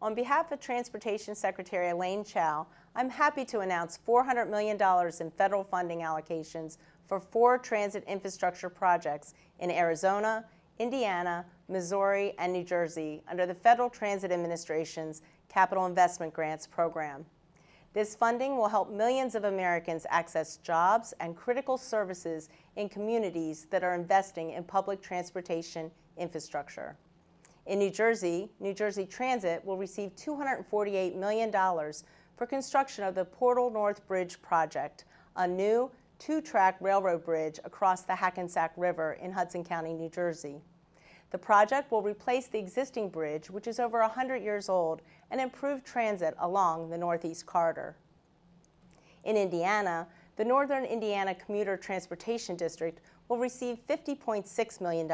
On behalf of Transportation Secretary Elaine Chao, I'm happy to announce $400 million in federal funding allocations for four transit infrastructure projects in Arizona, Indiana, Missouri, and New Jersey under the Federal Transit Administration's Capital Investment Grants program. This funding will help millions of Americans access jobs and critical services in communities that are investing in public transportation infrastructure. In New Jersey, New Jersey Transit will receive $248 million for construction of the Portal North Bridge project, a new two-track railroad bridge across the Hackensack River in Hudson County, New Jersey. The project will replace the existing bridge, which is over 100 years old, and improve transit along the Northeast Corridor. In Indiana, the Northern Indiana Commuter Transportation District will receive $50.6 million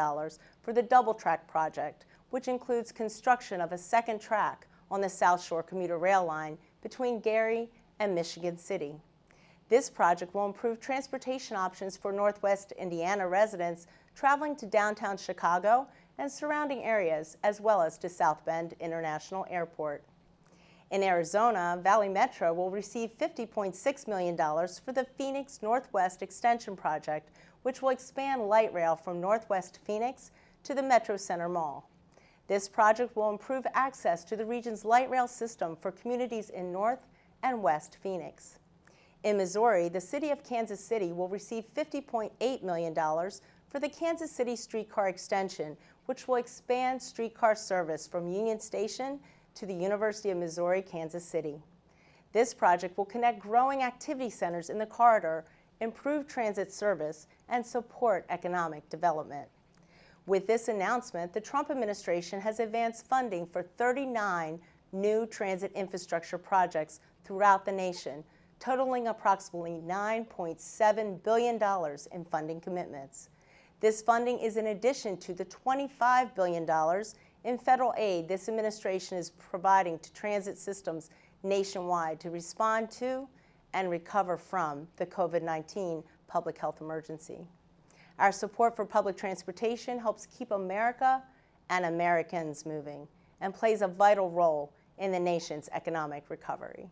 for the double track project, which includes construction of a second track on the South Shore commuter rail line between Gary and Michigan City. This project will improve transportation options for Northwest Indiana residents traveling to downtown Chicago and surrounding areas, as well as to South Bend International Airport. In Arizona, Valley Metro will receive $50.6 million for the Phoenix Northwest Extension Project, which will expand light rail from Northwest Phoenix to the Metro Center Mall. This project will improve access to the region's light rail system for communities in North and West Phoenix. In Missouri, the City of Kansas City will receive $50.8 million for the Kansas City Streetcar Extension, which will expand streetcar service from Union Station to the University of Missouri Kansas City. This project will connect growing activity centers in the corridor, improve transit service, and support economic development. With this announcement, the Trump administration has advanced funding for 39 new transit infrastructure projects throughout the nation, totaling approximately $9.7 billion in funding commitments. This funding is in addition to the $25 billion in federal aid this administration is providing to transit systems nationwide to respond to and recover from the COVID-19 public health emergency. Our support for public transportation helps keep America and Americans moving and plays a vital role in the nation's economic recovery.